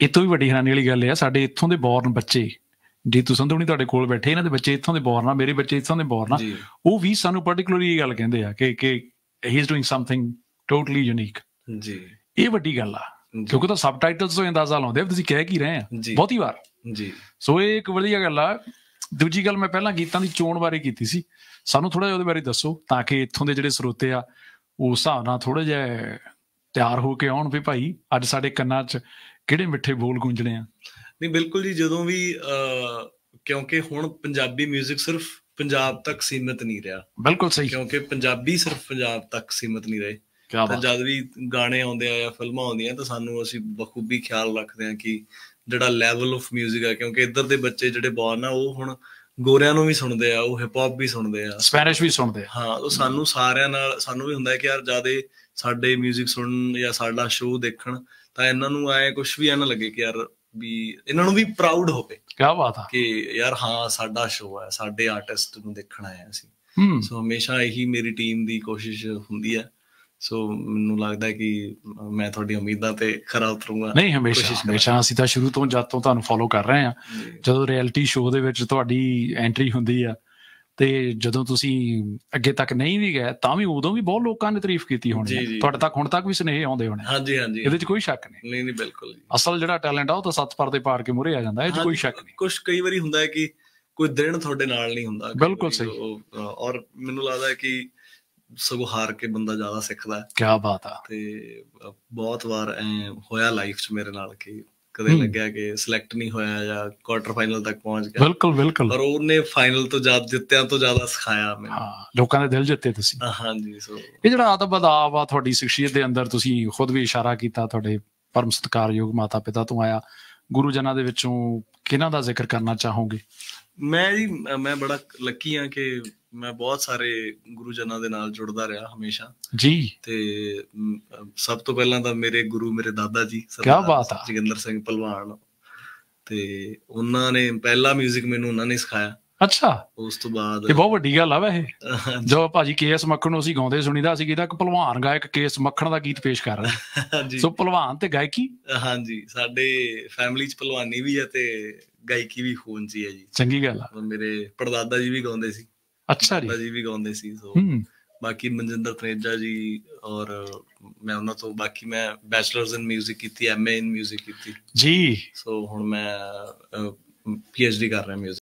ਇਹ ਤੋਂ ਵੀ ਵੱਡੀ ਹੈਰਾਨੀ ਵਾਲੀ ਗੱਲ ਆ ਸਾਡੇ ਇੱਥੋਂ ਦੇ ਬੌਰਨ ਬੱਚੇ ਜੀਤੂ ਸੰਧੂ ਨਹੀਂ ਤੁਹਾਡੇ ਕੋਲ ਬੈਠੇ ਇਹਨਾਂ ਦੇ ਬੱਚੇ ਇੱਥੋਂ ਦੇ ਬੌਰਨ ਆ ਮੇਰੇ ਬੱਚੇ ਇੱਥੋਂ ਦੇ ਬੌਰਨ ਆ ਉਹ ਵੀ ਸਾਨੂੰ ਪਾਰਟਿਕੂਲਰਲੀ ਇਹ ਗੱਲ ਕਹਿੰਦੇ ਆ ਕਿ ਕਿ he is doing something totally unique ਜੀ। ਇਹ ਵੱਡੀ ਗੱਲ ਆ ਕਿਉਂਕਿ ਤਾਂ ਸਬਟਾਈਟਲਸ ਤੋਂ ਹੀ ਅੰਦਾਜ਼ਾ ਲਾਉਂਦੇ ਆ ਤੁਸੀਂ ਕਹਿ ਕੀ ਰਹੇ ਆ। ਬਹੁਤੀ ਵਾਰ। ਜੀ। ਸੋ ਇਹ ਇੱਕ ਵਧੀਆ ਗੱਲ ਆ। ਦੂਜੀ ਗੱਲ ਮੈਂ ਪਹਿਲਾਂ ਗੀਤਾਂ ਦੀ ਚੋਣ ਬਾਰੇ ਕੀਤੀ ਸੀ। ਸਾਨੂੰ ਥੋੜਾ ਜਿਹਾ ਉਹਦੇ ਬਾਰੇ ਦੱਸੋ ਤਾਂ ਕਿ ਇੱਥੋਂ ਦੇ ਜਿਹੜੇ ਸਰੋਤੇ ਆ ਉਸ ਹਿਸਾਬ ਨਾਲ ਥੋੜਾ ਜਿਹਾ ਤਿਆਰ ਹੋ ਕੇ ਆਉਣ ਵੀ ਭਾਈ ਅੱਜ ਸਾਡੇ ਕੰਨਾਂ 'ਚ ਕਿਹੜੇ ਮਿੱਠੇ ਬੋਲ ਗੂੰਜਣੇ ਆ ਨਹੀਂ ਬਿਲਕੁਲ ਜੀ ਜਦੋਂ ਵੀ ਅਹ, ਕਿਉਂਕਿ ਹੁਣ ਪੰਜਾਬੀ 뮤직 ਸਿਰਫ ਪੰਜਾਬ ਤੱਕ ਸੀਮਿਤ ਨਹੀਂ ਰਿਹਾ ਬਿਲਕੁਲ ਸਹੀ ਕਿਉਂਕਿ ਪੰਜਾਬੀ ਸਿਰਫ ਪੰਜਾਬ ਤੱਕ ਸੀਮਿਤ ਨਹੀਂ ਰਹੇ ਕਿਆ ਤਾਂ ਬਾਤ ਜਦ ਵੀ ਗਾਣੇ ਆਉਂਦੇ ਆ ਜਾਂ ਫਿਲਮਾਂ ਆਉਂਦੀਆਂ ਤਾਂ ਸਾਨੂੰ ਅਸੀਂ ਬਖੂਬੀ ਖਿਆਲ ਰੱਖਦੇ ਆ ਕਿ ਜਿਹੜਾ ਲੈਵਲ ਆਫ 뮤직 ਆ ਕਿਉਂਕਿ ਇੱਧਰ ਦੇ ਬੱਚੇ ਜਿਹੜੇ ਬੌਰਨ ਆ ਉਹ ਹੁਣ ਗੋਰਿਆਂ ਨੂੰ ਵੀ ਸੁਣਦੇ ਆ ਉਹ ਹਿਪ ਹੌਪ ਵੀ ਸੁਣਦੇ ਆ ਸਪੈਨਿਸ਼ ਵੀ ਸੁਣਦੇ ਆ ਹਾਂ ਉਹ ਸਾਨੂੰ ਸਾਰਿਆਂ ਨਾਲ ਸਾਨੂੰ ਵੀ ਹੁੰਦਾ ਹੈ ਕਿ ਯਾਰ ਜਿਆਦੇ ਸਾਡੇ 뮤직 ਸੁਣਨ ਜਾਂ ਸਾਡਾ ਸ਼ੋਅ ਦੇਖਣ ਤਾਂ ਇਹਨਾਂ ਨੂੰ ਐ ਕੁਝ ਵੀ ਐ ਨਾ ਲੱਗੇ ਕਿ ਯਾਰ ਵੀ ਇਹਨਾਂ ਨੂੰ ਵੀ ਪ੍ਰਾਊਡ ਹੋਵੇ ਕਿਆ ਬਾਤ ਆ। ਕਿ ਯਾਰ ਹਾਂ ਸਾਡਾ ਸ਼ੋਅ ਹੈ ਸਾਡੇ ਆਰਟਿਸਟ ਨੂੰ ਦੇਖਣ ਆਏ ਅਸੀਂ। ਸੋ ਹਮੇਸ਼ਾ ਇਹੀ ਮੇਰੀ ਟੀਮ ਦੀ ਕੋਸ਼ਿਸ਼ ਹੁੰਦੀ ਹੈ ਸੋ ਮੈਨੂੰ ਲੱਗਦਾ ਕਿ ਮੈਂ ਤੁਹਾਡੀ ਉਮੀਦਾਂ ਤੇ ਖਰਾ ਉਤਰੂੰਗਾ। ਨਹੀਂ ਹਮੇਸ਼ਾ। ਹਮੇਸ਼ਾ ਅਸੀਂ ਤਾਂ ਸ਼ੁਰੂ ਤੋਂ ਜਦ ਤੋਂ ਤੁਹਾਨੂੰ ਫੋਲੋ ਕਰ ਰਹੇ ਆ। ਜਦੋਂ ਰਿਐਲਿਟੀ ਸ਼ੋਅ ਦੇ ਵਿੱਚ ਤੁਹਾਡੀ ਐਂਟਰੀ ਹੁੰਦੀ ਆ ਤੇ ਜਦੋਂ ਤੁਸੀਂ ਅੱਗੇ ਤੱਕ ਨਹੀਂ ਵੀ ਗਏ ਤਾਂ ਵੀ ਉਦੋਂ ਵੀ ਬਹੁਤ ਲੋਕਾਂ ਨੇ ਤਾਰੀਫ ਕੀਤੀ ਹੋਣੀ। ਤੁਹਾਡੇ ਤੱਕ ਹੁਣ ਤੱਕ ਵੀ ਸੁਨੇਹੇ ਆਉਂਦੇ ਹੋਣੇ। ਹਾਂਜੀ ਹਾਂਜੀ ਇਹਦੇ 'ਚ ਕੋਈ ਸ਼ੱਕ ਨਹੀਂ। ਨਹੀਂ ਨਹੀਂ ਬਿਲਕੁਲ ਜੀ। ਅਸਲ ਜਿਹੜਾ ਟੈਲੈਂਟ ਆ ਉਹ ਤਾਂ ਸੱਤ ਪਰਦੇ ਪਾੜ ਕੇ ਮੁਰੇ ਆ ਜਾਂਦਾ ਇਹ 'ਚ ਕੋਈ ਸ਼ੱਕ ਨਹੀਂ। ਕੁਝ ਕਈ ਵਾਰੀ ਹੁੰਦਾ ਹੈ ਕਿ ਕੋਈ ਦਿਨ ਤੁਹਾਡੇ ਨਾਲ ਨਹੀਂ ਹੁੰਦਾ ਬਿਲਕੁਲ ਸਹੀ। ਔਰ ਮੈਨੂੰ ਲੱਗਦਾ ਹੈ ਕਿ ਸਗੋਂ ਹਾਰ ਕੇ ਬੰਦਾ ਜ਼ਿਆਦਾ ਸਿੱਖਦਾ ਹੈ। ਕੀ ਬਾਤ ਆ। ਤੇ ਬਹੁਤ ਵਾਰ ਐ ਹੋਇਆ ਲਾਈਫ 'ਚ ਮੇਰੇ ਨਾਲ ਕਿ ਕਦੇ। ਲੱਗਿਆ ਕਿ ਸਿਲੈਕਟ ਨਹੀਂ ਹੋਇਆ ਜਾਂ ਕੁਆਟਰ ਫਾਈਨਲ ਤੱਕ ਪਹੁੰਚ ਗਿਆ। ਬਿਲਕੁਲ ਬਿਲਕੁਲ। ਪਰ ਉਹਨੇ ਫਾਈਨਲ ਤੋਂ ਜ਼ਿਆਦਾ ਜਿੱਤਿਆਂ ਤੋਂ ਜ਼ਿਆਦਾ ਸਿਖਾਇਆ ਮੈਨੂੰ। ਹਾਂ ਲੋਕਾਂ ਦੇ ਦਿਲ ਜਿੱਤੇ ਤੁਸੀਂ। ਹਾਂ, ਹਾਂਜੀ ਸੋ। ਇਹ ਜਿਹੜਾ ਅਦਾਬ ਆ ਤੁਹਾਡੀ ਸ਼ਖਸੀਅਤ ਦੇ ਅੰਦਰ ਤੁਸੀਂ ਖੁਦ ਵੀ ਇਸ਼ਾਰਾ ਕੀਤਾ ਤੁਹਾਡੇ ਪਰਮ ਸਤਿਕਾਰਯੋਗ ਮਾਤਾ ਪਿਤਾ ਤੋਂ ਆਇਆ। ਗੁਰੂ ਜਨਾਂ ਦੇ ਵਿੱਚੋਂ ਕਿਹਨਾਂ ਦਾ ਜ਼ਿਕਰ ਕਰਨਾ ਚਾਹੋਗੇ? ਮੈਂ ਜੀ ਮ- ਮੈਂ ਬੜਾ ਲੱਕੀ ਹਾਂ ਕਿ ਮੈਂ ਬਹੁਤ ਸਾਰੇ ਗੁਰੂ ਜਨਾਂ ਦੇ ਨਾਲ ਜੁੜਦਾ ਰਿਹਾ ਹਮੇਸ਼ਾ। ਜੀ। ਤੇ ਸਭ ਤੋਂ ਪਹਿਲਾਂ ਤਾਂ ਮੇਰੇ ਗੁਰੂ ਮੇਰੇ ਦਾਦਾ ਜੀ ਬਾਤ ਆ। ਜੋਗਿੰਦਰ ਸਿੰਘ ਪਹਿਲਵਾਨ ਤੇ ਉਹਨਾਂ ਨੇ ਪਹਿਲਾ 뮤직 ਮੈਨੂੰ ਉਹਨਾਂ ਨੇ ਸਿਖਾਇਆ। ਅੱਛਾ। ਉਸ ਤੋਂ ਬਾਅਦ ਇਹ ਬਹੁਤ ਵੱਡੀ ਗੱਲ ਆ ਵੈਸੇ। ਜੋ ਭਾਜੀ ਕੇਐਸ ਮੱਖਣ ਨੂੰ ਅਸੀਂ ਗਾਉਂਦੇ ਸੁਣੀਦਾ ਸੀ ਕਿਦਾ ਇੱਕ ਭਲਵਾਨ ਗਾਇਕ ਕੇਐਸ ਮੱਖਣ ਦਾ ਗੀਤ ਪੇਸ਼ ਕਰ ਰਿਹਾ। ਹਾਂਜੀ। ਸੋ ਭਲਵਾਨ ਤੇ ਗਾਇਕੀ? ਹਾਂਜੀ ਸਾਡੇ ਫੈਮਿਲੀ ਚ ਪਹਿਲਵਾਨੀ ਵੀ ਹੈ ਤੇ ਗਾਇਕੀ ਵੀ ਖੂਨ ਚ ਹੀ ਜੀ। ਚੰਗੀ ਗੱਲ ਆ। ਮੇਰੇ ਪੜਦਾਦਾ ਜੀ ਵੀ ਗਾਉਂਦੇ ਸੀ। ਅੱਛਾ ਜੀ ਦਾਦਾ ਜੀ ਵੀ ਗਾਉਂਦੇ ਸੀ ਸੋ ਹੂੰ ਬਾਕੀ ਮਨਜਿੰਦਰ ਤਨੇਜਾ ਜੀ ਔਰ ਮੈਂ ਉਹਨਾਂ ਤੋਂ ਬਾਕੀ ਮੈਂ ਬੈਚਲਰਸ ਇਨ 뮤직 ਕੀਤੀ ਐਮਏ ਇਨ 뮤직 ਕੀਤੀ ਜੀ ਸੋ ਹੁਣ ਮੈਂ ਪੀਐਚਡੀ ਕਰ ਰਿਹਾ 뮤직